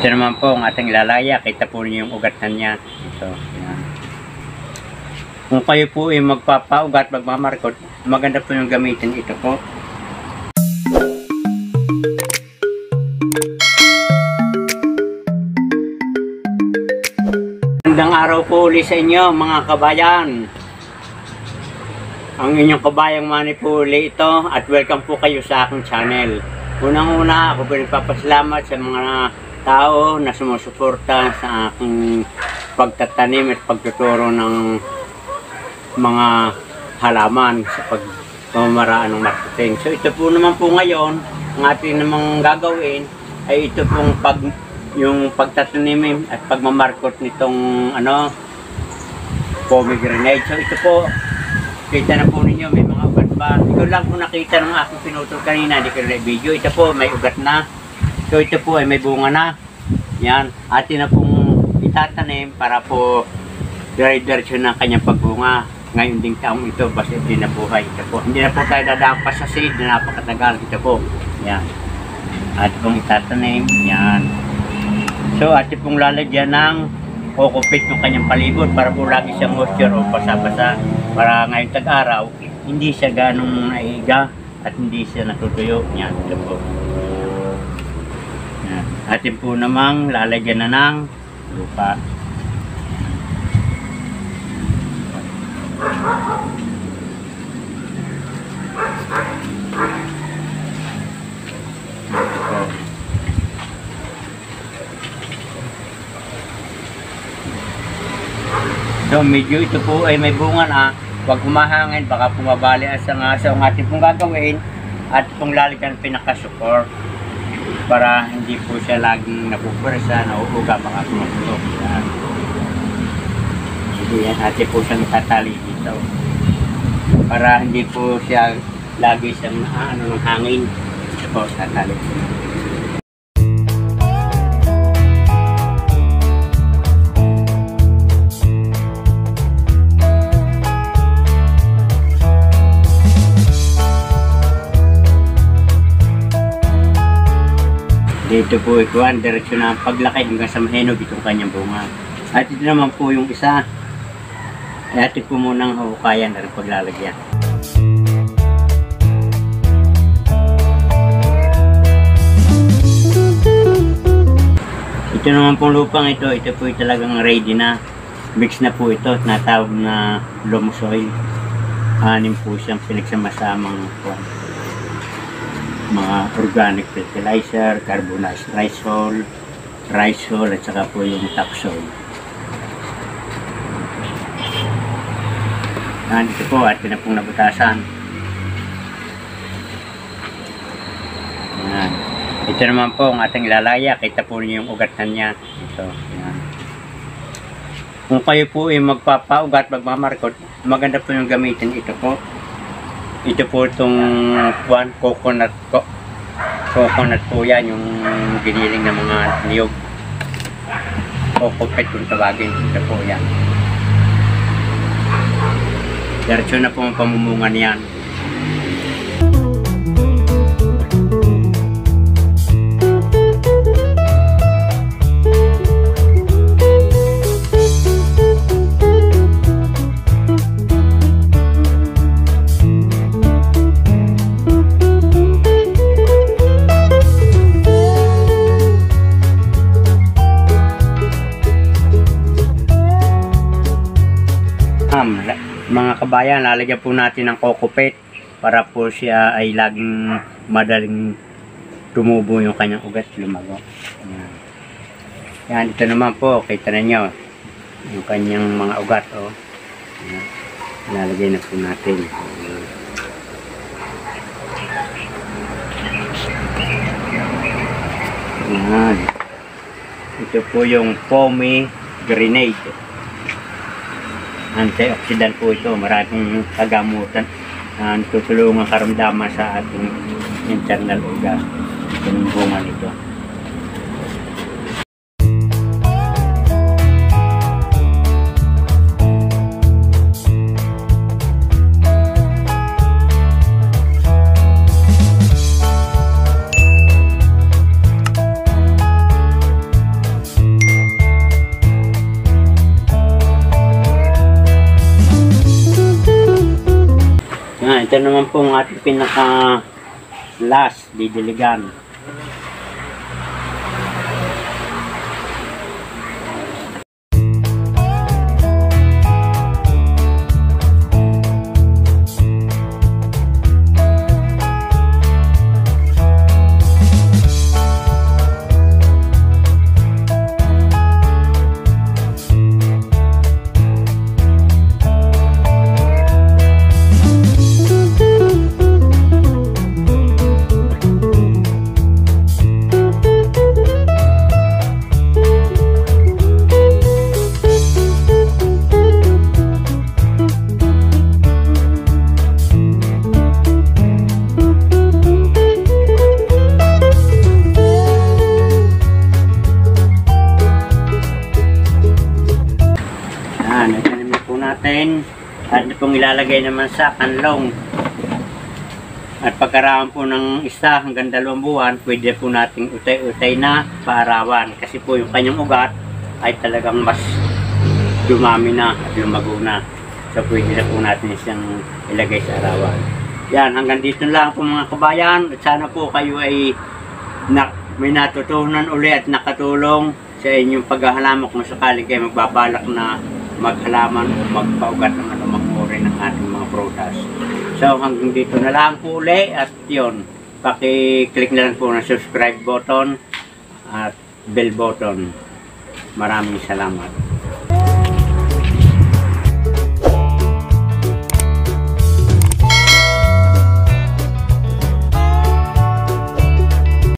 Ito naman po ang ating lalaya. Kita po niyo yung ugatan niya. Ito. Yan. Kung kayo po ay magpapaugat, magmamarkot, maganda po yung gamitin ito po. Magandang araw po ulit sa inyo mga kabayan. Ang inyong kabayang mani po ulit ito at welcome po kayo sa aking channel. Unang-una ako po nagpapasalamat sa mga tao na sumusuporta sa aking pagtatanim at pagtuturo ng mga halaman sa pagmamaraan ng marketing. So ito po naman po ngayon, ang ating namang gagawin ay ito pong pag yung pagtatanim at pagmamarkot nitong ano pomegranate. So ito po, kita na po ninyo may mga ugat pa. Ikaw lang po nakita ng aking pinutol kanina, hindi ko na video. Ito po, may ugat na. So ito po ay may bunga na. Yan, atin na pong itatanim para po dire-diretso ng kanyang pagbunga. Ngayon ding taong ito, basta hindi na buhay. Ito po. Hindi na po tayo dadampas sa seed na napakatagal. Ito po. Yan. At pong itatanim. Yan. So, ate pong lalagyan ng kokopit yung kanyang palibot para po lagi siyang moisture o basa-basa para ngayong tag-araw, hindi siya ganong naiga at hindi siya natutuyo. Yan, ito po. Atin po namang lalagyan na ng lupa. So medyo ito po ay may bunga na Huwag humahangin, baka pumabali ang sanga. So ang ating pong gagawin at pong lalagyan ng pinaka-support para hindi po siya laging napupursa, nauuga, baka pumapulok. Yan. Hindi yan, atin po siyang tatali dito. Para hindi po siya lagi siyang ah, ano, ng hangin. Ito po, tatali po. Dito po ikuan, diretsyo na ang paglaki hanggang sa mahinog itong kanyang bunga. At ito naman po yung isa. Ay atin po munang hukayan na rin paglalagyan. Ito naman pong lupang ito, ito po talagang ready na. Mix na po ito, natawag na loam soil. Anim po siyang pinagsamasamang kuwan mga organic fertilizer, carbonized rice hull, at saka po yung topsoil. Yan, po, at na nabutasan. Yan. Ito naman po ang ating lalaya. Kita po niyo yung ugatan niya. Ito. Yan. Kung kayo po ay magpapaugat, magmamarkot, maganda po yung gamitin ito po. Ito po itong one coconut co coconut po yan yung giniling ng mga niyog. Coconut kung tawagin. Ito po yan. Diretso na po ang pamumunga niyan. Kabayan, lalagyan po natin ng kokopet para po siya ay laging madaling tumubo yung kanyang ugat lumago. Yan. Yan, ito naman po, kita na nyo, yung kanyang mga ugat, oh. Yan. Lalagay na po natin. Yan. Ito po yung foamy grenade antioxidant po ito. Maraming kagamutan na tutulungan karamdaman sa ating internal organ. Yung bunga nito. Ito naman po ang ating pinaka last didiligan. Natin. At ito pong ilalagay naman sa kanlong. At pagkaraan po ng isa hanggang dalawang buwan, pwede po nating utay-utay na paarawan. Kasi po yung kanyang ugat ay talagang mas dumami na at lumago na. So pwede na po natin siyang ilagay sa arawan. Yan, hanggang dito lang po mga kabayan. At sana po kayo ay na, may natutunan uli at nakatulong sa inyong paghahalaman kung sakaling kayo magbabalak na maghalaman o magpaugat ng anumang uri ng ating mga prutas. So hanggang dito na lang po uli at yun, paki-click na lang po ng subscribe button at bell button. Maraming salamat.